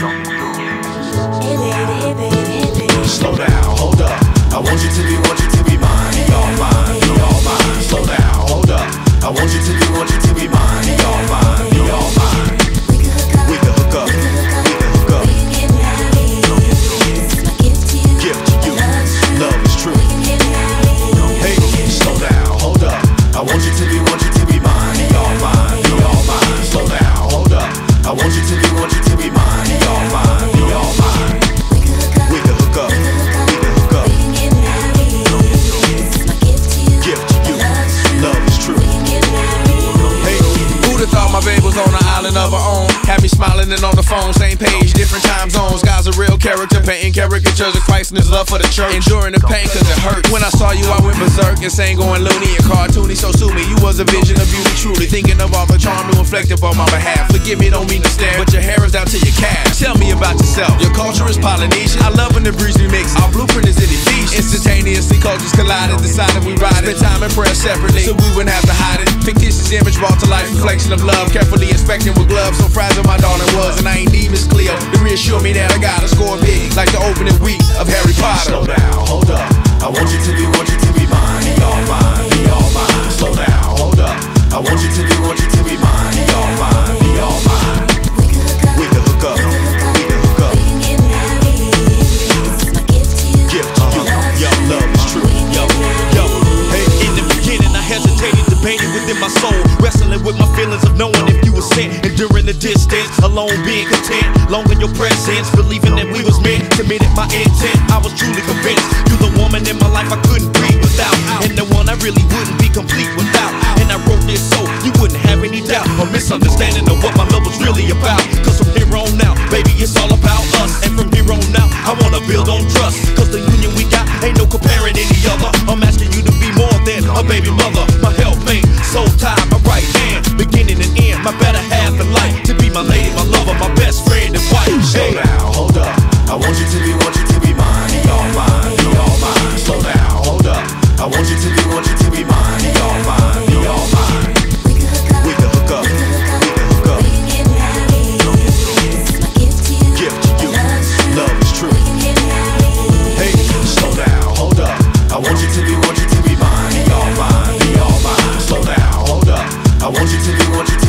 Slow down, hold up. I want you to be, want you to be mine. You're all mine, you're all mine. Slow down, hold up. I want you to be, want you to be mine. You're all mine, you're all mine. We can hook up. We can hook up. Gift to you. Love is true. Hey, slow down, hold up. I want you to be, want you to be mine. You're all mine, you're all mine. Slow down, hold up. Want you to be. Island of her own? Had me smiling and on the phone, same page, different time zones. God's a real character, painting caricatures of Christ and his love for the church. Enduring the pain cause it hurt. When I saw you, I went berserk, insane, going loony and cartoony. So sue me, you was a vision of beauty, truly. Thinking of all the charm you inflected on my behalf. Forgive me, don't mean to stare, but your hair is down to your calf. Tell me about yourself. Your culture is Polynesian. I love when the breeze we mix. Our blueprint is in Ephesians. Instantaneously, cultures collided, decided we ride it. Spend time and prayer separately, so we wouldn't have to hide it. Fictitious image brought to life, reflection of love. Carefully inspecting with gloves, so fragile my darling was. And I ain't need Miss to reassure me that I gotta score big, like the opening week of Harry Potter. Slow down, hold up. I want you to be, want you to. Be debated within my soul, wrestling with my feelings of knowing if you were sent. Enduring the distance, alone being content, long in your presence, believing that we was meant. my better half in life. To be my lady, my lover, my best friend and wife. Slow hey. down, hold up. I want you to be, want you to be mine. Be all mine, be all mine. Slow down, hold up. I want you to be, want you to be mine. Be all mine, be all mine. We can hook up. I want you to be, want you to be mine, be all mine, be all mine. Slow down, hold up. I want you to be, want you